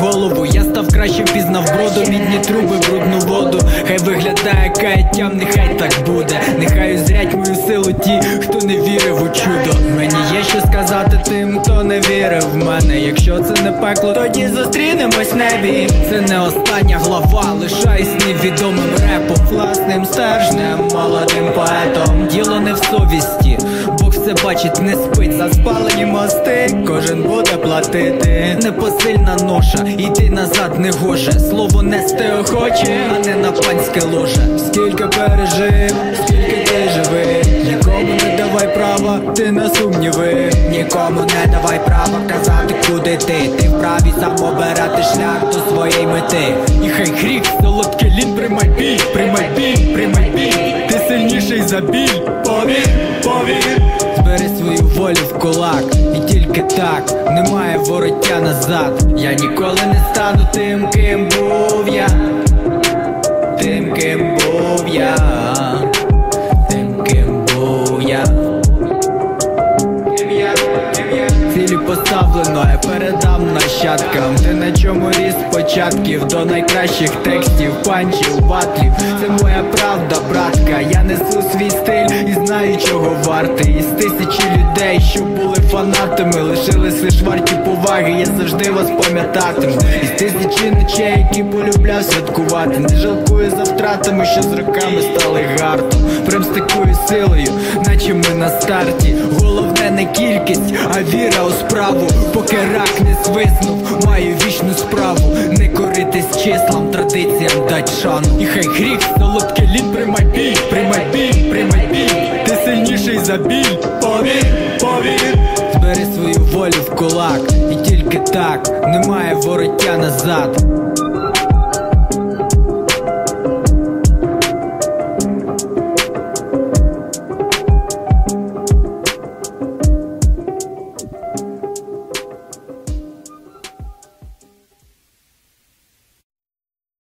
голову. Я став кращим, пізнав броду, мідні труби, брудну воду. Хай виглядає каяттям, нехай так буде. Нехай зрять мою силу ті, хто не вірив у чудо. Мені є що сказати тим, хто не вірив в мене. Якщо це не пекло, тоді зустрінемось в небі. Це не остання глава, лишаюсь невідомим репом, власним стержнем, молодим поетом. Діло не в совісті, все бачить, не спить за спалені мости. Кожен буде платити. Непосильна ноша, йти назад не гоже. Слово нести охоче, а не на панське ложе. Скільки пережив, скільки ти живи. Нікому не давай права, ти на сумніви. Нікому не давай права казати, куди ти. Ти вправі сам обирати шлях до своєї мети. І хай гріх, солодкий лін, приймай біль, приймай біль, приймай біль. Ти сильніший за біль. Повір, повір. Збери в кулак, і тільки так немає вороття назад. Я ніколи не стану тим, ким був я, тим, ким був я, тим, ким був я. Цілі поставлено, я передам нащадкам. Ти на чому ріс початків? До найкращих текстів, панчів, батлів. Це моя правда, братка. Я несу свій стиль і знаю, чого вартий. Із тисячі що були фанатами Лишились лиш варті поваги, я завжди вас пам'ятатиму. Із тисячі ночей, які полюбляв святкувати. Не жалкую за втратами, що з роками стали гартом. Прям з такою силою, наче ми на старті. Головне не кількість, а віра у справу, поки рак не свиснув, маю вічну справу, не коритись числам, традиціям дать шану. І хай гріх, солодкий лін, приймай біль, приймай біль, приймай біль, ти сильніший за біль, повір, повір, збери свою волю в кулак, і тільки так немає вороття назад.